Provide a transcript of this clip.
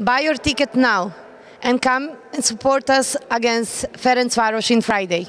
Buy your ticket now and come and support us against Ferencvaros in Friday.